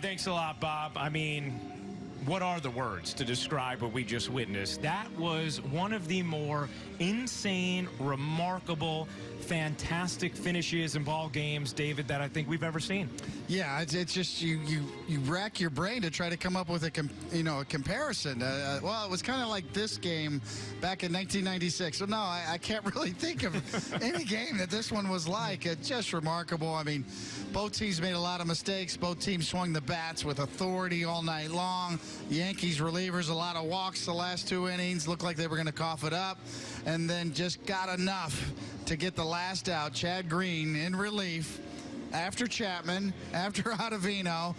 Thanks a lot, Bob. I mean, what are the words to describe what we just witnessed? That was one of the more insane, remarkable, fantastic finishes in ball games, David, that I think we've ever seen. Yeah, it's, it's just you you you rack your brain to try to come up with a you know a comparison. Uh, uh well, it was kind of like this game back in 1996. So no, I, I can't really think of any game that this one was like. It's just remarkable. I mean, both teams made a lot of mistakes. Both teams swung the bats with authority all night long. Yankees relievers a lot of walks the last two innings. Looked like they were going to cough it up, and then just got enough to get the last out. Chad Green in relief after Chapman, after Ottavino,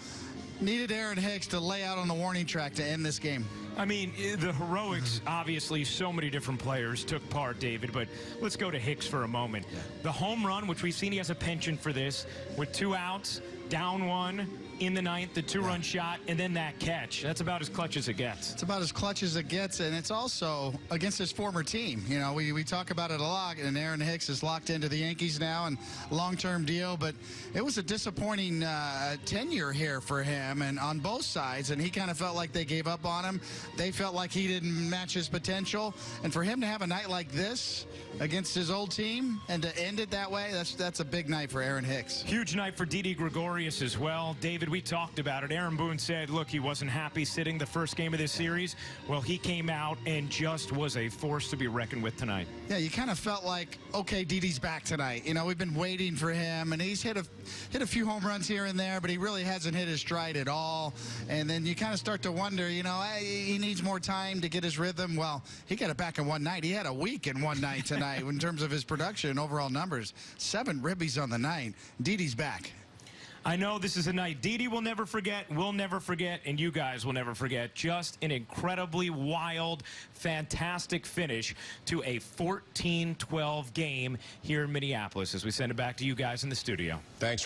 needed Aaron Hicks to lay out on the warning track to end this game. I mean, eh, the heroics, obviously, so many different players took part, David, but let's go to Hicks for a moment. The home run, which we've seen he has a penchant for this, with two outs, down one, in the ninth, the two-run shot, and then that catch. That's about as clutch as it gets. It's about as clutch as it gets, and it's also against his former team. You know, we, we talk about it a lot, and Aaron Hicks is locked into the Yankees now and long-term deal, but it was a disappointing uh, tenure here for him and on both sides, and he kind of felt like they gave up on him. They felt like he didn't match his potential, and for him to have a night like this against his old team and to end it that way, that's that's a big night for Aaron Hicks. Huge night for Didi Gregorius as well. David David, we talked about it. Aaron Boone said, look, he wasn't happy sitting the first game of this series. Well, he came out and just was a force to be reckoned with tonight. Yeah, you kind of felt like, okay, Didi's back tonight. You know, we've been waiting for him, and he's hit a hit a few home runs here and there, but he really hasn't hit his stride at all. And then you kind of start to wonder, you know, hey, he needs more time to get his rhythm. Well, he got it back in one night. He had a week in one night tonight in terms of his production and overall numbers. Seven ribbies on the night. Didi's back. I know this is a night Didi will never forget, we'll never forget, and you guys will never forget. Just an incredibly wild, fantastic finish to a 14-12 game here in Minneapolis as we send it back to you guys in the studio. Thanks.